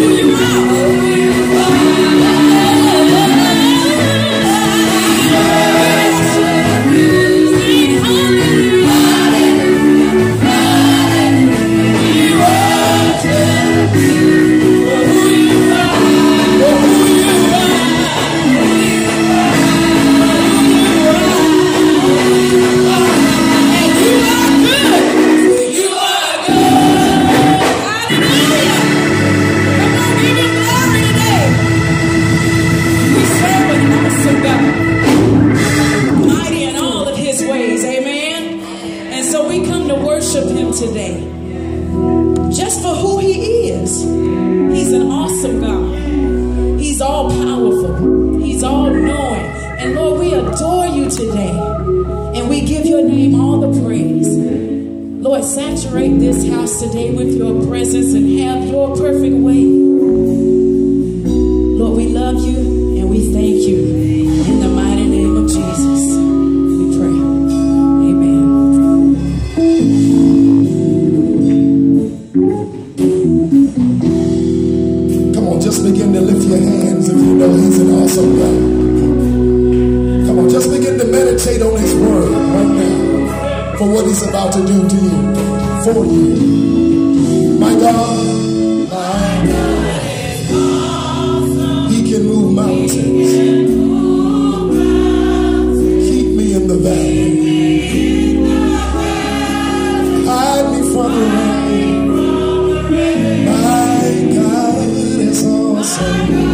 不要 He's an awesome God. He's all powerful. He's all knowing. And Lord, we adore you today. And we give your name all the praise. Lord, saturate this house today with your presence and have your perfect way. for you. My God, my God, He can move mountains. Keep me in the valley. Hide me from the rain. My God is awesome.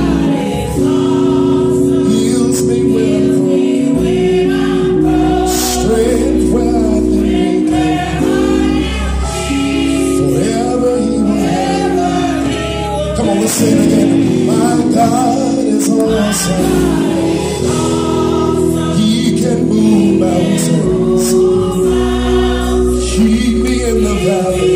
love.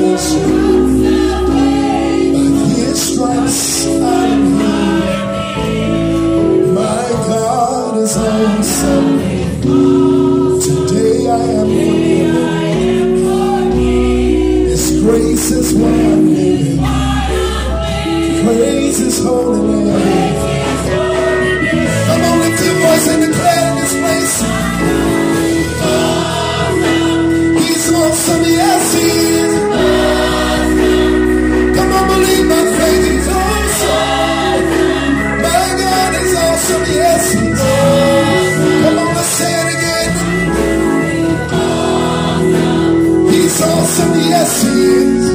see.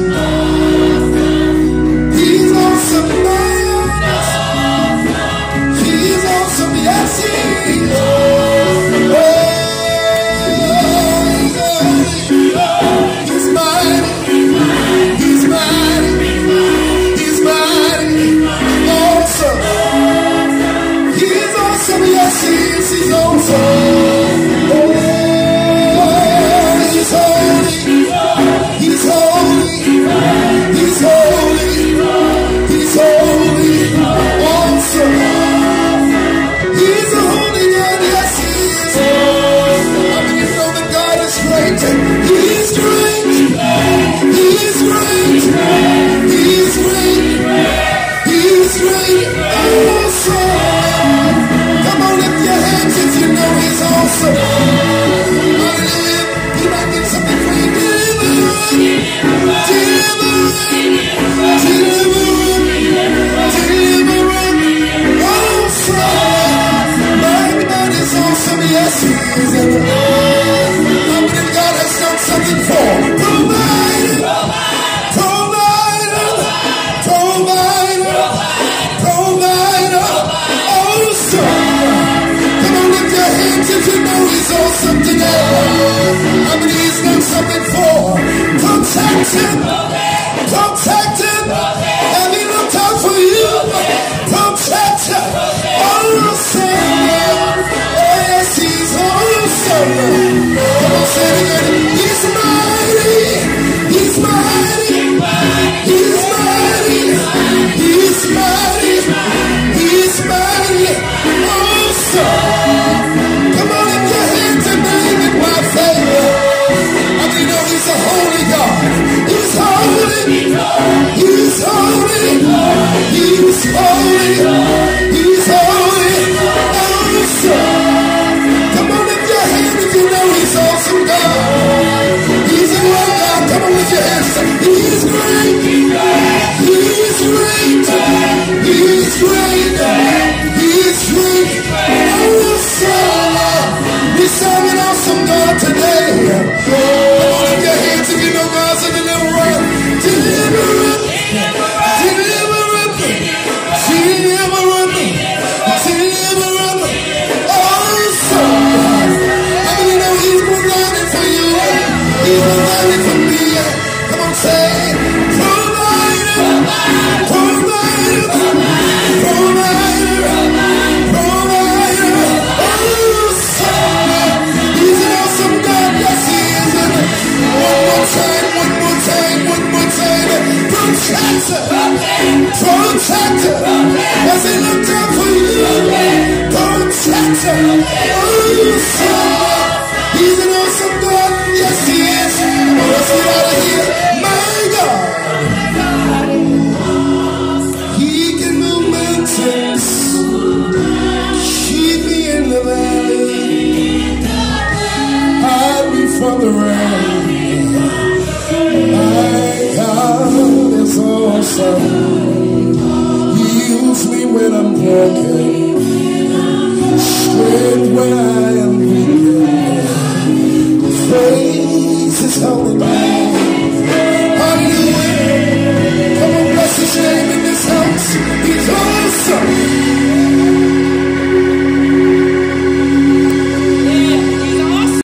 is something else. I'm an easement something for protection. Protection. And he looked out for you. Protection. Awesome. Oh, yes, he's awesome. Come on, say it again. He's mighty. He's mighty. broken.